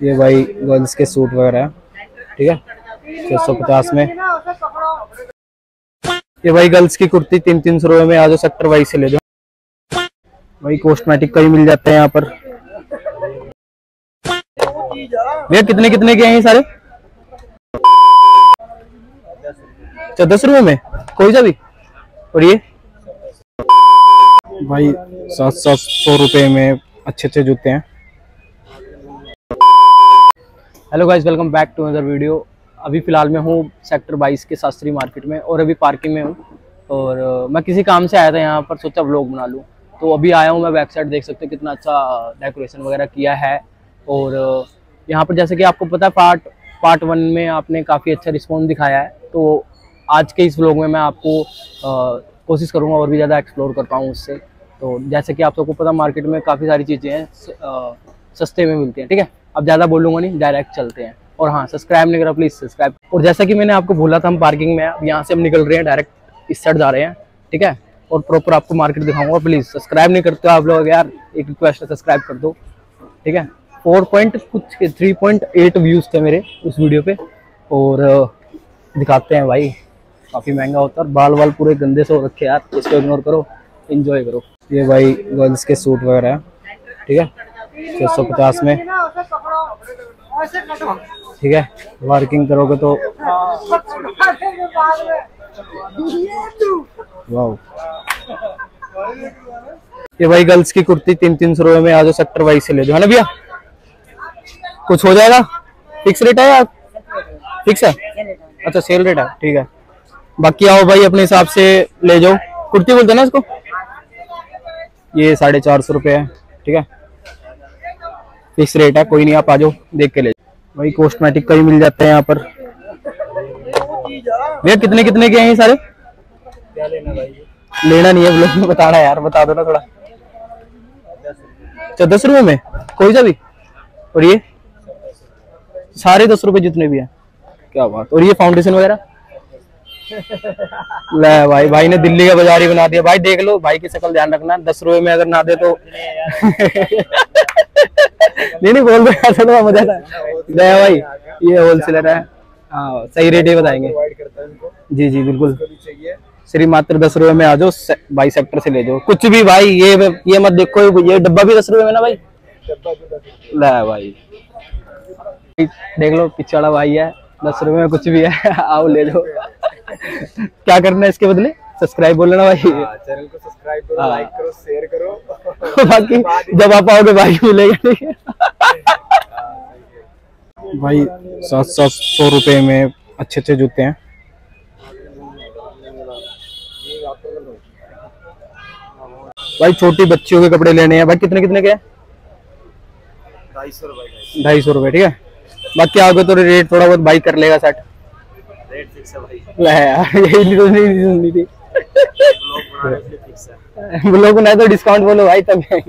ये भाई गर्ल्स के सूट वगैरह ठीक है? छह सौ पचास में। ये भाई गर्ल्स की कुर्ती तीन तीन सौ रुपए में आ जाओ सेक्टर वाइज से ले जाओ भाई कॉस्मेटिक का ही मिल जाते हैं यहाँ पर। भैया कितने कितने के हैं ये सारे? अच्छा दस रुपए में? कोई सा भी? और ये? भाई सात सात सौ रुपए में अच्छे अच्छे जूते हैं। Hello guys welcome back to other video अभी फ़िलहाल मैं हूँ सेक्टर 22 के शास्त्री मार्केट में और अभी पार्किंग में हूँ। और मैं किसी काम से आया था यहाँ पर, सोचा व्लॉग बना लूँ। तो अभी आया हूँ मैं साइड देख सकते हो कितना अच्छा डेकोरेशन वगैरह किया है। और यहाँ पर जैसे कि आपको पता है पार्ट पार्ट वन में आपने काफ़ी अच्छा रिस्पॉन्स दिखाया है। तो आज के इस व्लॉग में मैं आपको कोशिश करूँगा और भी ज़्यादा एक्सप्लोर कर पाऊँ उससे। तो जैसे कि आप सबको पता मार्केट में काफ़ी सारी चीज़ें हैं सस्ते में मिलती हैं, ठीक है? अब ज़्यादा बोलूँगा नहीं डायरेक्ट चलते हैं। और हाँ सब्सक्राइब नहीं करा प्लीज़ सब्सक्राइब और जैसा कि मैंने आपको बोला था हम पार्किंग में, अब यहाँ से हम निकल रहे हैं डायरेक्ट इस साइड जा रहे हैं, ठीक है? और प्रॉपर आपको मार्केट दिखाऊँगा प्लीज़ सब्सक्राइब नहीं करते आप लोग, यार, एक रिक्वेस्ट है सब्सक्राइब कर दो, ठीक है? फोर पॉइंट कुछ थ्री पॉइंट एट व्यूज़ थे मेरे उस वीडियो पे, और दिखाते हैं भाई, काफ़ी महँगा होता है बाल वाल पूरे गंदे से हो रखे यार, इसको इग्नोर करो इन्जॉय करो। ये भाई गर्ल्स के सूट वगैरह ठीक है? छः सौ पचास में। ठीक है वर्किंग करोगे तो ये भाई गर्ल्स की कुर्ती तीन तीन सौ रुपए में आ जाओ सेक्टर वाइज से ले जाओ है ना भैया? कुछ हो जाएगा? फिक्स रेट है या फिक्स है? अच्छा सेल रेट है। ठीक है। बाकी आओ भाई, अपने हिसाब से ले जाओ। कुर्ती बोलते ना इसको? ये साढ़े चार सौ रुपये है। ठीक है? फिक्स रेट है, कोई नहीं, आप आ जाओ, देख के ले भाई कॉस्मेटिक का ही मिल जाता है यहाँ पर। भैया, कितने कितने के हैं सारे? लेना नहीं है ब्लॉग बता रहा यार, बता दो ना थोड़ा। अच्छा दस रुपए में? कोई सा भी? और ये? सारे दस रुपए जितने भी हैं। क्या बात, और ये फाउंडेशन वगैरह? ले भाई भाई ने दिल्ली का बाज़ार ही बना दिया। भाई, देख लो, भाई की शक्ल ध्यान रखना, दस रुपए में अगर ना दे तो। नहीं नहीं बोल दो यार थोड़ा मज़ा था ले भाई ये होलसेलर है। हाँ सही रेट ही बताएँगे। जी जी बिल्कुल। श्री मात्र दस रुपए में आ जाओ भाई सेक्टर से ले जाओ। कुछ भी भाई ये ये मत देखो ये डब्बा भी दस रुपए में ना भाई? ले भाई। देख लो पिछड़ा भाई है दस रुपए में कुछ भी है आओ ले लो क्या करना है इसके बदले? सब्सक्राइब बोल लेना भाई चैनल को सब्सक्राइब करो हाँ। लाइक करो शेयर करो। बाकी जब आप आओगे भाई मिलेगा ठीक भाई सात सात सौ रुपए में अच्छे अच्छे जूते हैं। भाई छोटी बच्चियों के कपड़े लेने हैं। भाई कितने कितने के हैं? ढाई सौ रुपए ढाई सौ। रुपए ठीक है? बाकी आओगे तो रेट थोड़ा बहुत बाई कर लेगा सेट रेट फिक्स है भाई। यही तो नहीं सुननी थी। के लिए लोग बनाए तो डिस्काउंट बोलो भाई तब हो।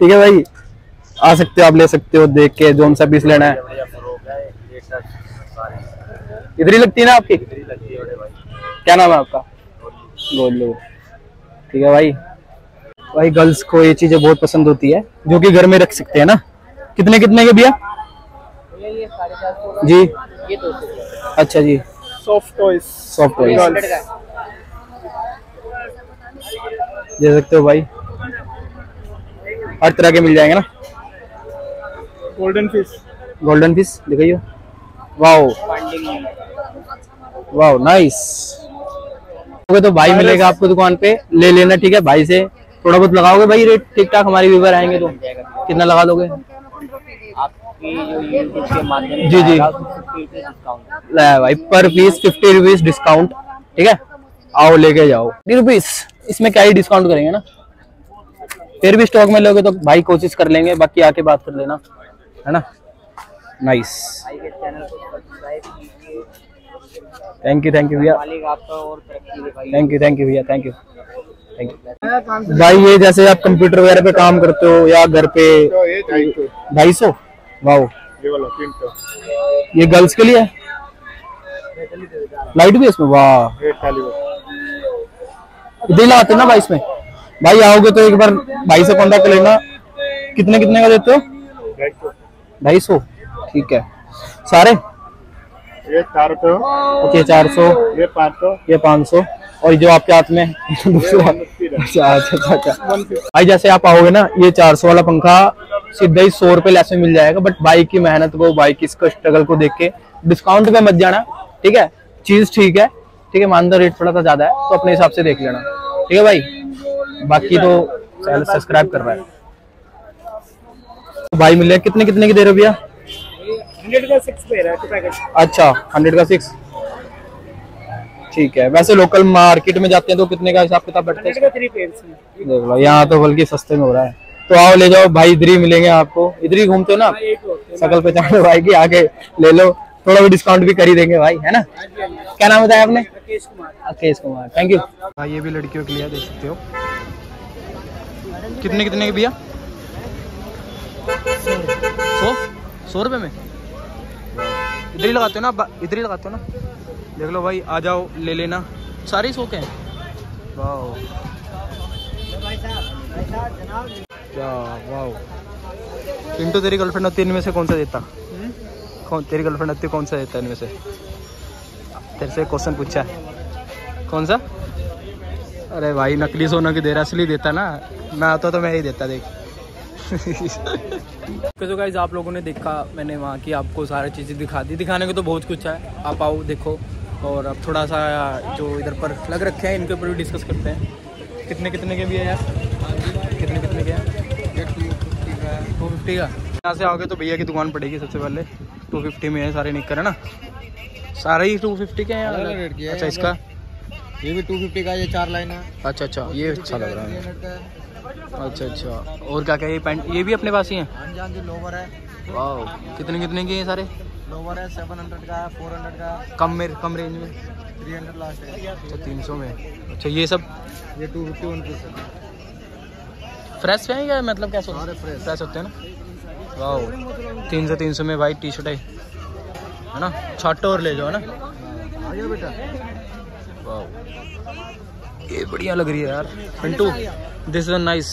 ठीक है भाई आ सकते हो आप ले सकते हो देख के जोन सा पीस लेना है। है ये इधर ही लगती है ना आपकी? है क्या नाम है आपका? गोलू। ठीक है भाई। भाई गर्ल्स को ये चीज़ें बहुत पसंद होती है जो कि घर में रख सकते हैं ना। कितने कितने के भैया? जी। अच्छा जी। सॉफ्ट टॉयज सॉफ्ट टॉयज दे सकते हो भाई। हर तरह के मिल जाएँगे ना। गोल्डन फ़िश गोल्डन फ़िश दिखाइए। वाओ वाओ नाइस तो भाई मिलेगा आपको दुकान पे। ले लेना ठीक है भाई से। थोड़ा बहुत लगाओगे भाई रेट ठीक ठाक हमारे व्यूवर आएँगे तो। कितना लगा दोगे? जो जी, जी। से ले भाई पर पीस फिफ्टी रुपीज़ डिस्काउंट ठीक है? आओ लेके जाओ। फिफ्टी रुपीज़ इसमें क्या ही डिस्काउंट करेंगे ना? फिर भी स्टॉक में लोगे तो भाई कोशिश कर लेंगे बाकी आके बात कर लेना है ना? Nice thank you thank you भैया। थैंक यू थैंक यू भैया थैंक यू थैंक यू भाई ये जैसे आप कंप्यूटर वगैरह पे काम करते हो या घर पे तो ढाई सौ ढाई सौ। वाओ। ये वाला सौ ये गर्ल्स के लिए? लाइट भी है इसमें? वाह। लगाते हैं ना भाई इसमें। भाई आओगे तो एक बार भाई से कॉन्टेक्ट लेना। कितने कितने का देते हो? ढाई सौ। ठीक है। सारे? ये चार सौ। ओके चार सौ। ये पाँच सौ। ये पाँच सौ। और जो आपके हाथ में दूसरा अच्छा अच्छा अच्छा अच्छा। भाई जैसे आप आओगे ना ये 400 वाला पंखा सीधा ही सौ रुपए लेस में मिल जाएगा बट बाइक की मेहनत को बाइक की इसका स्ट्रगल को देख के डिस्काउंट पे मत जाना ठीक है? चीज़ ठीक है ठीक है मान रेट थोड़ा सा ज़्यादा है तो अपने हिसाब से देख लेना ठीक है भाई? बाकी तो चैनल सब्सक्राइब कर रहा है। भाई मिल रहे कितने कितने की दे रहे हो भैया? हंड्रेड का सिक्स पे रहा पैकेट अच्छा हंड्रेड का सिक्स ठीक है वैसे लोकल मार्केट में जाते हैं तो कितने का हिसाब किताब बैठते हैं? देख लो यहाँ तो बल्कि सस्ते में हो रहा है। तो आओ ले जाओ भाई इधर ही मिलेंगे आपको। इधर ही घूमते हो ना होते सकल पहचान भाई की आके ले लो। थोड़ा भी डिस्काउंट भी कर ही देंगे भाई है ना? क्या नाम बताया आपने? राकेश कुमार। अकेश कुमार थैंक यू भाई ये भी लड़कियों के लिए देख सकते हो। कितने कितने के भैया? सौ? सौ रुपए में? इधर ही लगाते हो ना इधर ही लगाते हो ना? देख लो भाई आ जाओ ले लेना। सारे ही सौ के हैं। वाह वाह पिंटू तेरी गर्लफ्रेंड होती है इनमें से कौन सा देता? कौन तेरी गर्लफ्रेंड होती है कौन सा देता इनमें से? तेरे से क्वेश्चन पूछा है। कौन सा? अरे भाई नकली सोना की दे रहा असली देता ना। मैं आता तो मैं ही देता देख। तो गाइज़ आप लोगों ने देखा मैंने वहाँ की आपको सारी चीज़ें दिखा दी। दिखाने को तो बहुत कुछ है। आप आओ देखो। और अब थोड़ा सा जो इधर पर लग रखे हैं इनके ऊपर भी डिस्कस करते हैं। कितने कितने के भी है यार कितने कितने के हैं टू फिफ्टी का। यहाँ से आओगे तो भैया की दुकान पड़ेगी सबसे पहले। टू फिफ्टी में है सारे निकर है ना? सारे ही टू फिफ्टी के हैं है, अच्छा इसका? ये भी टू फिफ्टी का ये चार लाइन है। अच्छा अच्छा ये अच्छा लग रहा है। अच्छा अच्छा। और क्या क्या ये पैंट ये भी अपने पास ही हैं? हाँ हाँ लोवर है। वाह कितने कितने के हैं सारे? लोवर है सेवन हंड्रेड का है फोर हंड्रेड का। कम में कम रेंज में। थ्री हंड्रेड लास्ट है। अच्छा तीन सौ में। अच्छा ये सब? ये two fifty one piece fresh है या मतलब क्या सारे fresh। फ्रेश होते हैं ना? वाह तीन सौ तीन सौ में वाइट टी शर्ट है। है ना? छाटो और ले जाओ है ना? बेटा। वाह ये बढ़िया लग रही है यार। पिंटू दिस इज़ नाइस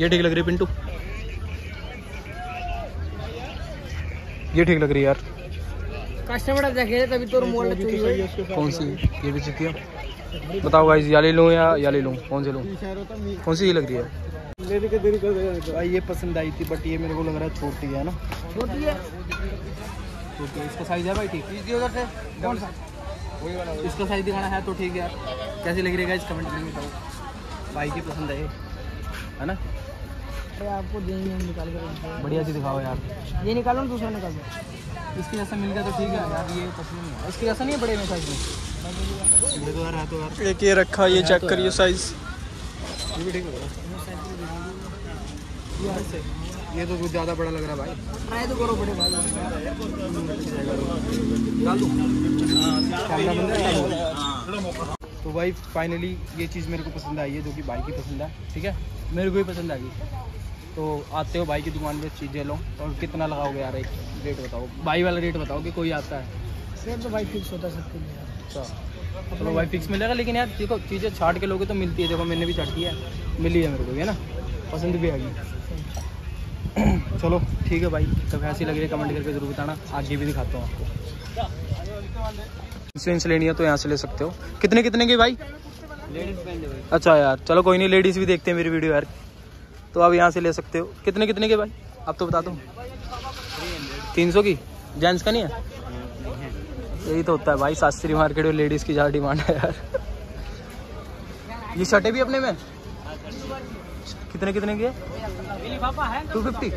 ये ठीक लग रही है पिंटू? ये ठीक लग रही है यार। कस्टमर देखे तभी तो मोल कौन सी? ये भी चिकी है बताओ गाइस या ले लूँ या या ले? लूँ कौन से लूँ? कौन सी लग रही है? लेने के देरी कर ये पसंद आई थी बट ये मेरे को लग रहा है छोटी है ना। छोटी है? छोटी है। इसका साइज़ है भाई ठीक। दियो उधर से? कौन सा? वही वाला इसका साइज़ दिखाना है तो ठीक है कैसी लग रही है गाइस कमेंट करके बताओ। भाई की पसंद है ये। है ना? आपको देंगे निकाल कर बढ़िया सी दिखाओ यार। ये निकालो ना दूसरा निकाल दो। इसके जैसा मिल गया तो ठीक है यार ये पसंद नहीं है। इसके जैसा नहीं है बड़े में साइज़ में। एक ये रखा ये चेक करिए साइज़ ये भी है तो कुछ ज़्यादा बड़ा लग रहा है भाई। ट्राई तो करो बड़े भाई। डाल दूँ। है? तो भाई फाइनली ये चीज़ मेरे को पसंद आई है जो कि भाई की पसंद है ठीक है? मेरे को ही पसंद आ गई तो आते हो भाई की दुकान पे चीज़ें लो। और कितना लगाओगे यार एक रेट बताओ। भाई वाला रेट बताओ कि कोई आता है। सेम तो भाई फिक्स होता है सबके लिए अच्छा। चलो भाई फिक्स मिलेगा लेकिन यार देखो चीज़ें छाट के लोगे तो मिलती है। देखो मैंने भी छाटी है। मिली है मेरे को है ना? पसंद भी आ गई चलो ठीक है भाई। तो ऐसी लग रही है कमेंट करके ज़रूर बताना। आगे भी दिखाता हूँ आपको। इंसुरेंस लेनी है तो यहाँ से ले सकते हो। कितने कितने की भाई? अच्छा यार चलो कोई नहीं लेडीज़ भी देखते हैं मेरी वीडियो यार। तो आप यहाँ से ले सकते हो। कितने कितने के भाई? आप तो बता दो। तीन सौ की? जेंट्स का नहीं है? यही तो होता है भाई, शास्त्री मार्केट में लेडीज़ की ज़्यादा डिमांड है यार। ये शर्टें भी अपने में? कितने कितने की टू फिफ्टी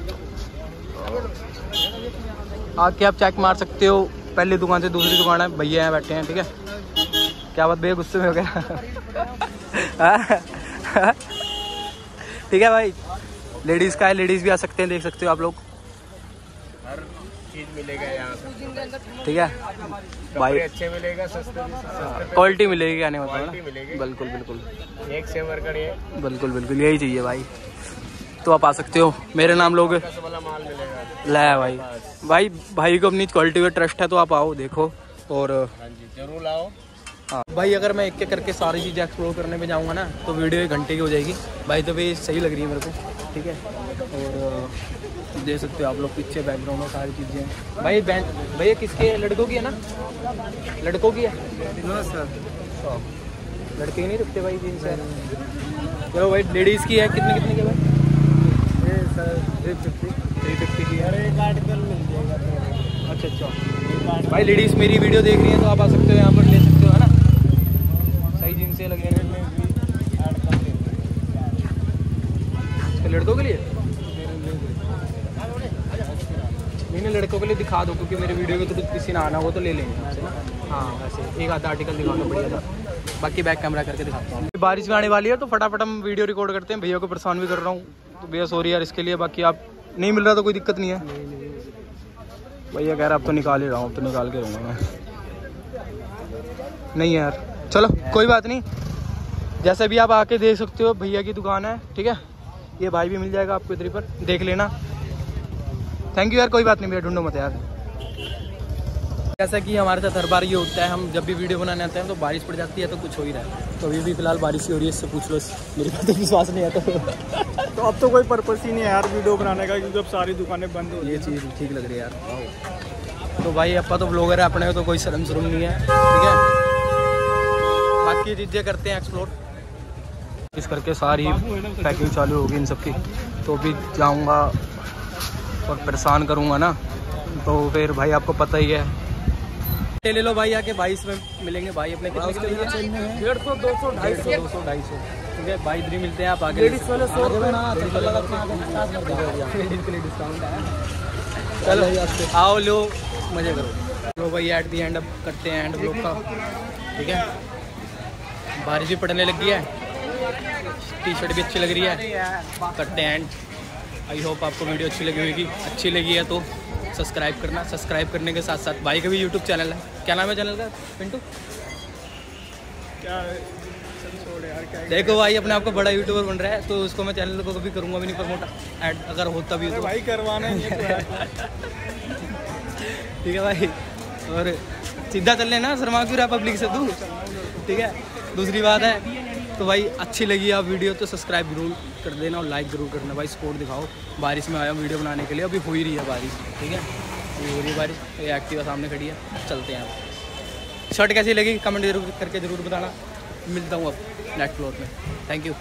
आके आप चेक मार सकते हो। पहली दुकान से दूसरी दुकान है। भैया यहाँ बैठे हैं, ठीक है? क्या बात, भैया गुस्से में हो गया ठीक है भाई। लेडीज़ का है लेडीज़ भी आ सकते हैं, देख सकते हो आप लोग। चीज़ मिलेगा यहाँ ठीक है? भाई अच्छे मिलेगा सस्ते क्वालिटी मिलेगी कहने मतलब मिलेगी। बिल्कुल बिल्कुल। एक सेवर का ये। बिल्कुल बिल्कुल यही चाहिए भाई। तो आप आ सकते हो। मेरे नाम लोग दस वाला माल मिलेगा। ले भाई। भाई भाई को अपनी क्वालिटी पे ट्रस्ट है तो आप आओ देखो। और हाँ ज़रूर लाओ। हाँ। भाई अगर मैं एक एक करके सारी चीज़ें एक्सप्लोर करने पे जाऊँगा ना तो वीडियो एक घंटे की हो जाएगी। भाई तो भाई सही लग रही है मेरे को। ठीक है? और देख सकते हो आप लोग पीछे बैकग्राउंड में सारी चीज़ें भाई बैन भैया किसके? लड़कों की है ना? लड़कों की है? सर। तो लड़के ही नहीं रखते भाई जीन्स यार चलो भाई लेडीज़ की है। कितने कितने की भाई? ये sir three fifty three fifty की है। एक आर्टिकल मिल जाएगा अच्छा अच्छा। भाई लेडीज़ मेरी वीडियो देख रही है तो आप आ सकते हो यहाँ पर ले सकते हो है ना? सही जिनसे लगे हैं इसके लड़कों के लिए? नहीं नहीं, लड़कों के लिए दिखा दो, क्योंकि मेरे वीडियो के थ्रू किसी ना आना हो तो ले लेंगे। हाँ वैसे, एक आधा आर्टिकल दिखा दो बढ़िया था बाकी बैक कैमरा करके दिखाता हूँ। बारिश भी आने वाली है तो फटाफट हम वीडियो रिकॉर्ड करते हैं। भैया को परेशान भी कर रहा हूँ। तो भैया सॉरी यार, इसके लिए बाकी आप नहीं मिल रहा तो कोई दिक्कत नहीं है। भैया कह रहा अब तो निकाल ही रहा हूँ तो निकाल के रहूँगा मैं। नहीं यार। चलो, कोई बात नहीं। जैसे भी आप आके देख सकते हो, भैया की दुकान है, ठीक है? ये भाई भी मिल जाएगा आपको इधर पर। देख लेना। थैंक यू यार कोई बात नहीं भैया ढूंढो मत यार। जैसा कि हमारे साथ हर बार ये होता है हम जब भी वीडियो बनाने आते हैं तो बारिश पड़ जाती है तो कुछ हो ही रहा है। तो अभी भी फ़िलहाल बारिश ही हो रही है इससे पूछ लो मेरे को तो विश्वास नहीं आता। तो अब तो कोई पर्पस ही नहीं है यार वीडियो बनाने का क्योंकि अब सारी दुकानें बंद हो ये चीज़ ठीक लग रही है यार। तो भाई अपा तो ब्लॉगर है अपने तो कोई शर्म शर्म नहीं है ठीक है? बाकी चीज़ें करते हैं एक्सप्लोर इस करके सारी पैकिंग चालू होगी इन सब की। तो भी जाऊँगा और परेशान करूँगा ना। तो फिर भाई आपको पता ही है। ले लो भाई आके भाई इसमें मिलेंगे भाई अपने कितने के लिए डेढ़ सौ दो सौ ढाई सौ। दो सौ ढाई सौ। ठीक है भाई इधर मिलते हैं आप आगे। लेडीज़ वाले सौ लेडीज़ के लिए डिस्काउंट है। चलो आओ लो मज़े करो। लो भाई एट दी एंड अब करते हैं एंड ब्लॉग का। ठीक है? बारिश भी पड़ने लगी है। टी शर्ट भी अच्छी लग रही है। करते हैं एंड आई होप आपको वीडियो अच्छी लगी होगी। अच्छी लगी है तो सब्सक्राइब करना। सब्सक्राइब करने के साथ साथ भाई का भी यूट्यूब चैनल है। क्या नाम है चैनल का? पिंटू? क्या देखो भाई अपने आप को बड़ा यूट्यूबर बन रहा है तो उसको मैं चैनल को कभी करूँगा भी नहीं प्रमोट ऐड अगर होता भी तो। भाई करवाना तो ठीक है भाई। और सीधा चल लेना शर्मा क्यों रहा पब्लिक से तू। ठीक है? दूसरी बात है तो भाई, अच्छी लगी आप वीडियो तो सब्सक्राइब ज़रूर कर देना और लाइक ज़रूर करना भाई सपोर्ट दिखाओ। बारिश में आया वीडियो बनाने के लिए, अभी हो ही रही है बारिश, ठीक है? अभी हो रही है बारिश ये एक्टिवा सामने खड़ी है, चलते हैं आप शर्ट कैसी लगी? कमेंट ज़रूर करके ज़रूर बताना। मिलता हूँ अब नेक्स्ट फ्लोर में। Thank you